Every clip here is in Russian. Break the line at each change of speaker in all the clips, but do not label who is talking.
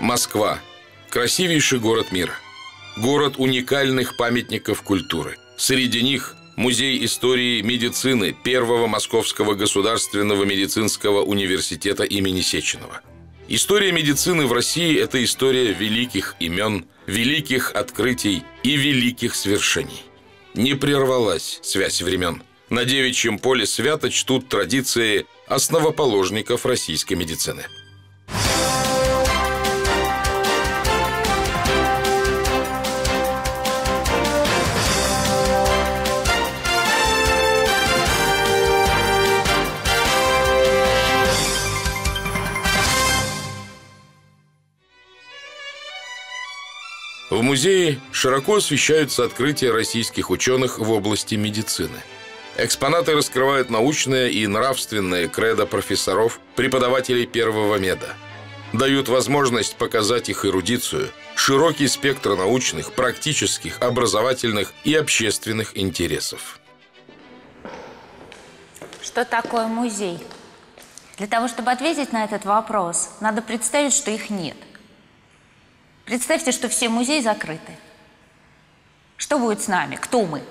Москва – красивейший город мира. Город уникальных памятников культуры. Среди них Музей истории медицины Первого Московского государственного медицинского университета имени Сеченова. История медицины в России – это история великих имен, великих открытий и великих свершений. Не прервалась связь времен. На девичьем поле свято чтут традиции основоположников российской медицины – В музее широко освещаются открытия российских ученых в области медицины. Экспонаты раскрывают научное и нравственное кредо профессоров, преподавателей первого меда. Дают возможность показать их эрудицию, широкий спектр научных, практических, образовательных и общественных интересов.
Что такое музей? Для того, чтобы ответить на этот вопрос, надо представить, что их нет – Представьте, что все музеи закрыты. Что будет с нами? Кто мы?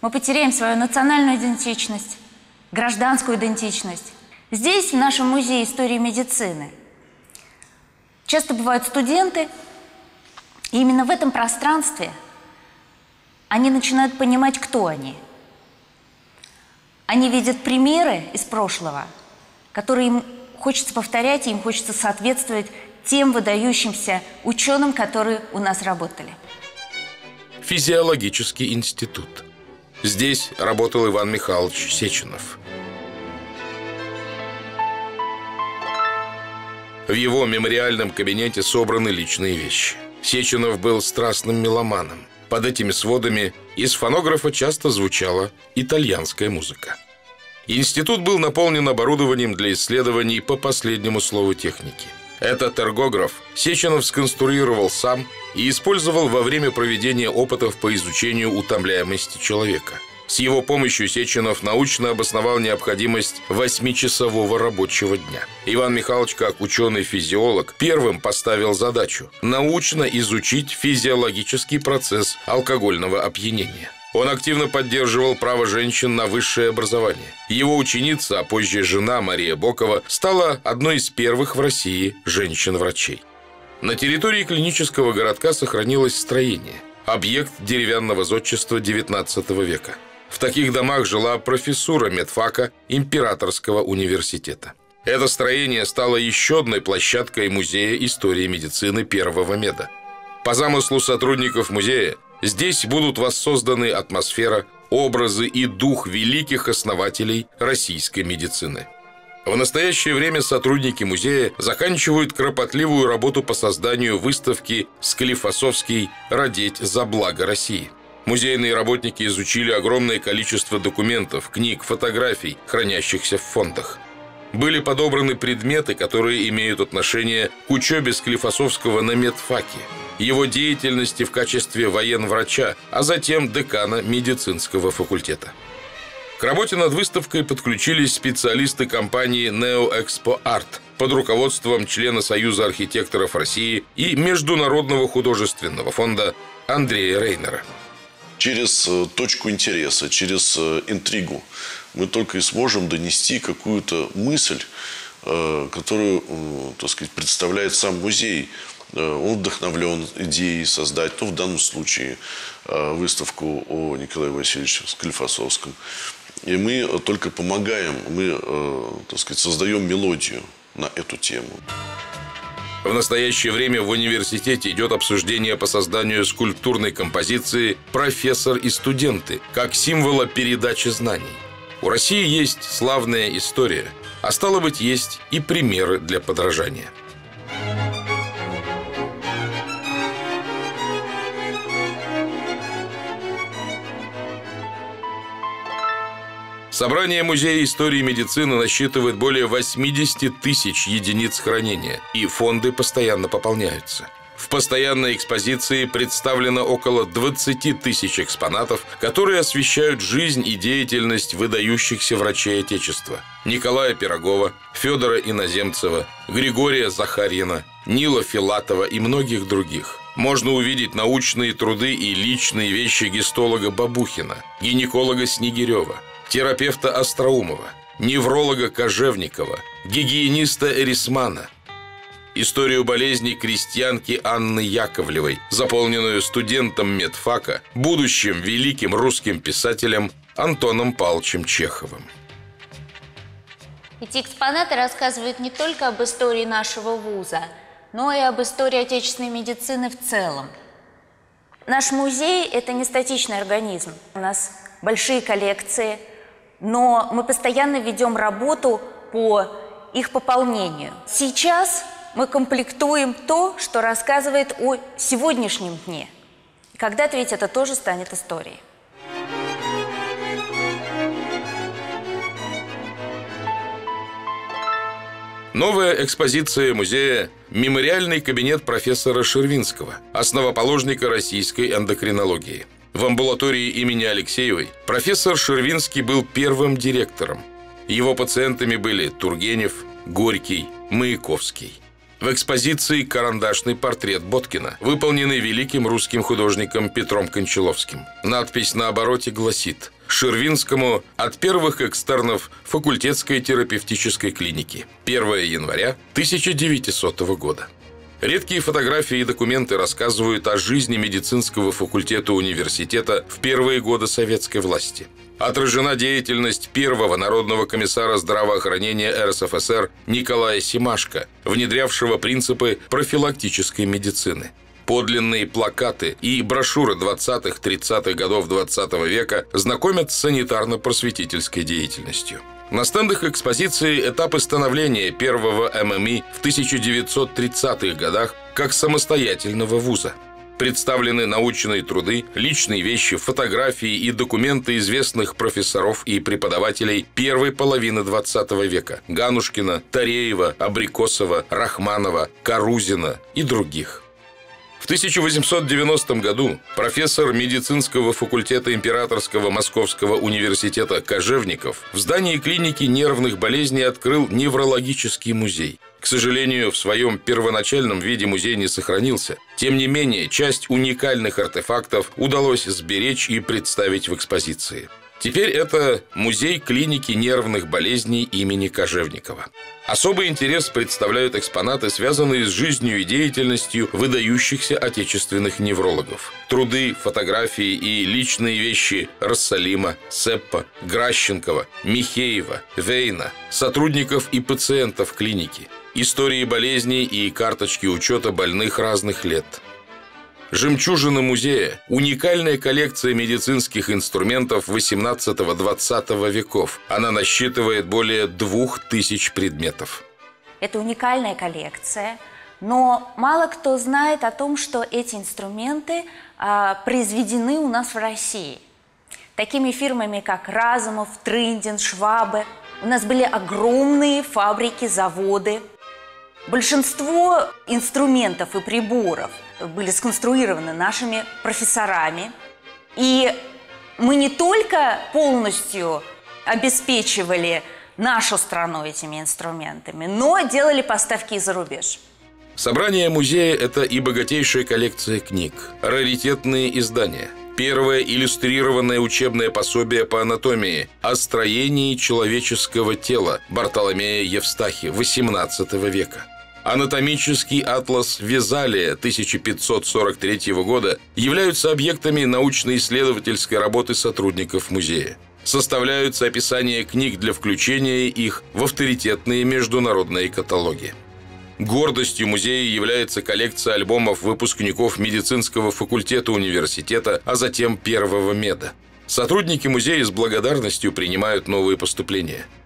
Мы потеряем свою национальную идентичность, гражданскую идентичность. Здесь, в нашем музее истории медицины, часто бывают студенты, и именно в этом пространстве они начинают понимать, кто они. Они видят примеры из прошлого, которые им хочется повторять, и им хочется соответствовать тем выдающимся ученым, которые у нас работали.
Физиологический институт. Здесь работал Иван Михайлович Сеченов. В его мемориальном кабинете собраны личные вещи. Сеченов был страстным меломаном. Под этими сводами из фонографа часто звучала итальянская музыка. Институт был наполнен оборудованием для исследований по последнему слову техники – этот эргограф Сеченов сконструировал сам и использовал во время проведения опытов по изучению утомляемости человека. С его помощью Сеченов научно обосновал необходимость восьмичасового рабочего дня. Иван Михайлович, как ученый-физиолог, первым поставил задачу – научно изучить физиологический процесс алкогольного опьянения. Он активно поддерживал право женщин на высшее образование. Его ученица, а позже жена Мария Бокова, стала одной из первых в России женщин-врачей. На территории клинического городка сохранилось строение – объект деревянного зодчества XIX века. В таких домах жила профессура медфака Императорского университета. Это строение стало еще одной площадкой музея истории медицины первого меда. По замыслу сотрудников музея Здесь будут воссозданы атмосфера, образы и дух великих основателей российской медицины. В настоящее время сотрудники музея заканчивают кропотливую работу по созданию выставки «Склифосовский. Родить за благо России». Музейные работники изучили огромное количество документов, книг, фотографий, хранящихся в фондах. Были подобраны предметы, которые имеют отношение к учебе Склифосовского на медфаке – его деятельности в качестве военврача, а затем декана медицинского факультета. К работе над выставкой подключились специалисты компании Neo Expo Art под руководством члена Союза архитекторов России и Международного художественного фонда Андрея Рейнера.
Через э, точку интереса, через э, интригу мы только и сможем донести какую-то мысль, э, которую, так сказать, представляет сам музей он вдохновлен идеей создать, ну, в данном случае, э, выставку о Николае Васильевиче Склифосовском. И мы только помогаем, мы, э, так сказать, создаем мелодию на эту тему.
В настоящее время в университете идет обсуждение по созданию скульптурной композиции «Профессор и студенты» как символа передачи знаний. У России есть славная история, а стало быть, есть и примеры для подражания. Собрание Музея истории медицины насчитывает более 80 тысяч единиц хранения, и фонды постоянно пополняются. В постоянной экспозиции представлено около 20 тысяч экспонатов, которые освещают жизнь и деятельность выдающихся врачей Отечества. Николая Пирогова, Федора Иноземцева, Григория Захарьина, Нила Филатова и многих других. Можно увидеть научные труды и личные вещи гистолога Бабухина, гинеколога Снегирева, терапевта Остроумова, невролога Кожевникова, гигиениста Эрисмана – историю болезней крестьянки Анны Яковлевой, заполненную студентом медфака, будущим великим русским писателем Антоном Павловичем Чеховым.
Эти экспонаты рассказывают не только об истории нашего вуза, но и об истории отечественной медицины в целом. Наш музей – это не статичный организм. У нас большие коллекции, но мы постоянно ведем работу по их пополнению. Сейчас мы комплектуем то, что рассказывает о сегодняшнем дне. Когда-то ведь это тоже станет историей.
Новая экспозиция музея – мемориальный кабинет профессора Шервинского, основоположника российской эндокринологии. В амбулатории имени Алексеевой профессор Шервинский был первым директором. Его пациентами были Тургенев, Горький, Маяковский. В экспозиции карандашный портрет Боткина, выполненный великим русским художником Петром Кончаловским. Надпись на обороте гласит Шервинскому от первых экстернов факультетской терапевтической клиники. 1 января 1900 года. Редкие фотографии и документы рассказывают о жизни медицинского факультета университета в первые годы советской власти. Отражена деятельность первого народного комиссара здравоохранения РСФСР Николая Симашко, внедрявшего принципы профилактической медицины. Подлинные плакаты и брошюры 20-30-х годов 20 -го века знакомят с санитарно-просветительской деятельностью. На стендах экспозиции этапы становления первого ММИ в 1930-х годах как самостоятельного вуза. Представлены научные труды, личные вещи, фотографии и документы известных профессоров и преподавателей первой половины 20 века – Ганушкина, Тареева, Абрикосова, Рахманова, Карузина и других – в 1890 году профессор медицинского факультета Императорского Московского университета Кожевников в здании клиники нервных болезней открыл неврологический музей. К сожалению, в своем первоначальном виде музей не сохранился. Тем не менее, часть уникальных артефактов удалось сберечь и представить в экспозиции. Теперь это музей клиники нервных болезней имени Кожевникова. Особый интерес представляют экспонаты, связанные с жизнью и деятельностью выдающихся отечественных неврологов. Труды, фотографии и личные вещи Рассалима, Сеппа, Гращенкова, Михеева, Вейна, сотрудников и пациентов клиники, истории болезней и карточки учета больных разных лет – Жемчужина музея – уникальная коллекция медицинских инструментов 18-20 веков. Она насчитывает более двух тысяч предметов.
Это уникальная коллекция, но мало кто знает о том, что эти инструменты а, произведены у нас в России. Такими фирмами, как Разумов, Трындин, Швабе. У нас были огромные фабрики, заводы. Большинство инструментов и приборов – были сконструированы нашими профессорами. И мы не только полностью обеспечивали нашу страну этими инструментами, но делали поставки за рубеж.
Собрание музея – это и богатейшая коллекция книг, раритетные издания, первое иллюстрированное учебное пособие по анатомии о строении человеческого тела Бартоломея Евстахи XVIII века – Анатомический атлас Визалия 1543 года являются объектами научно-исследовательской работы сотрудников музея. Составляются описания книг для включения их в авторитетные международные каталоги. Гордостью музея является коллекция альбомов выпускников медицинского факультета университета, а затем первого меда. Сотрудники музея с благодарностью принимают новые поступления –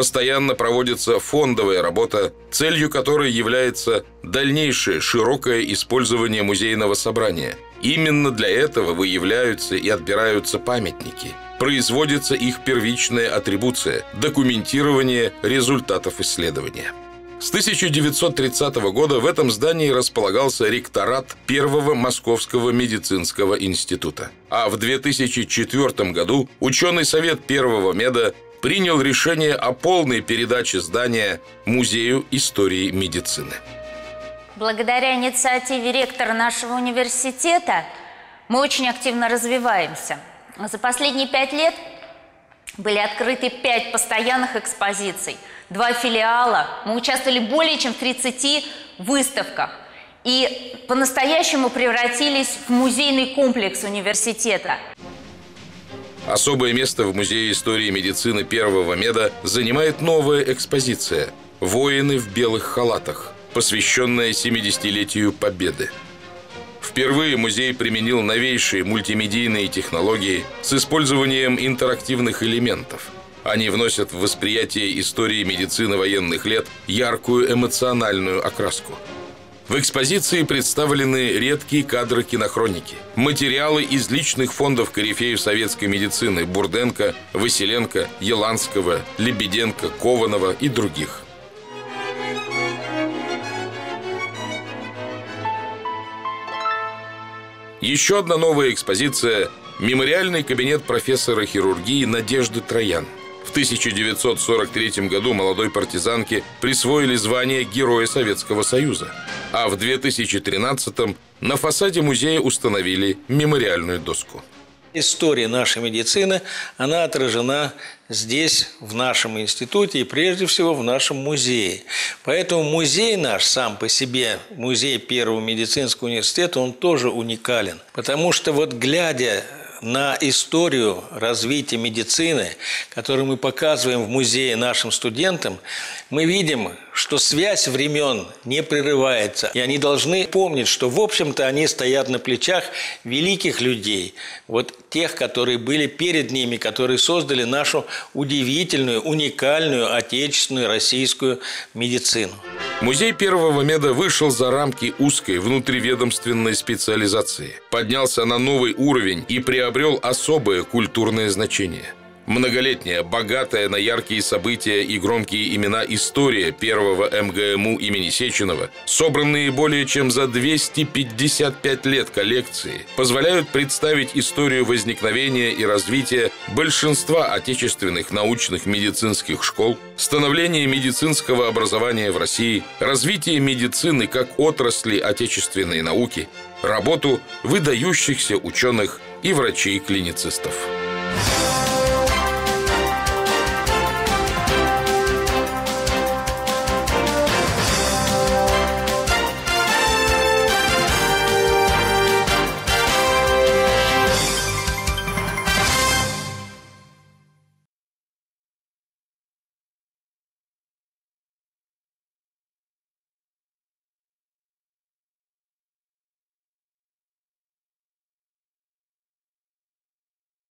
Постоянно проводится фондовая работа, целью которой является дальнейшее широкое использование музейного собрания. Именно для этого выявляются и отбираются памятники. Производится их первичная атрибуция – документирование результатов исследования. С 1930 года в этом здании располагался ректорат Первого Московского медицинского института. А в 2004 году ученый совет Первого меда принял решение о полной передаче здания Музею истории медицины.
Благодаря инициативе ректора нашего университета мы очень активно развиваемся. За последние пять лет были открыты пять постоянных экспозиций – два филиала. Мы участвовали более чем в 30 выставках. И по-настоящему превратились в музейный комплекс университета.
Особое место в Музее истории медицины первого меда занимает новая экспозиция «Воины в белых халатах», посвященная 70-летию Победы. Впервые музей применил новейшие мультимедийные технологии с использованием интерактивных элементов – они вносят в восприятие истории медицины военных лет яркую эмоциональную окраску. В экспозиции представлены редкие кадры кинохроники, материалы из личных фондов корифеев советской медицины Бурденко, Василенко, Еланского, Лебеденко, Кованова и других. Еще одна новая экспозиция – мемориальный кабинет профессора хирургии Надежды Троян – в 1943 году молодой партизанке присвоили звание Героя Советского Союза, а в 2013 на фасаде музея установили мемориальную доску.
История нашей медицины, она отражена здесь, в нашем институте и прежде всего в нашем музее. Поэтому музей наш сам по себе, музей Первого медицинского университета, он тоже уникален. Потому что вот глядя на историю развития медицины, которую мы показываем в музее нашим студентам, мы видим, что связь времен не прерывается. И они должны помнить, что, в общем-то, они стоят на плечах великих людей, вот тех, которые были перед ними, которые создали нашу удивительную, уникальную отечественную российскую медицину.
Музей первого меда вышел за рамки узкой внутриведомственной специализации, поднялся на новый уровень и приобрел особое культурное значение – Многолетняя, богатая на яркие события и громкие имена история первого МГМУ имени Сеченова, собранные более чем за 255 лет коллекции, позволяют представить историю возникновения и развития большинства отечественных научных медицинских школ, становления медицинского образования в России, развитие медицины как отрасли отечественной науки, работу выдающихся ученых и врачей-клиницистов.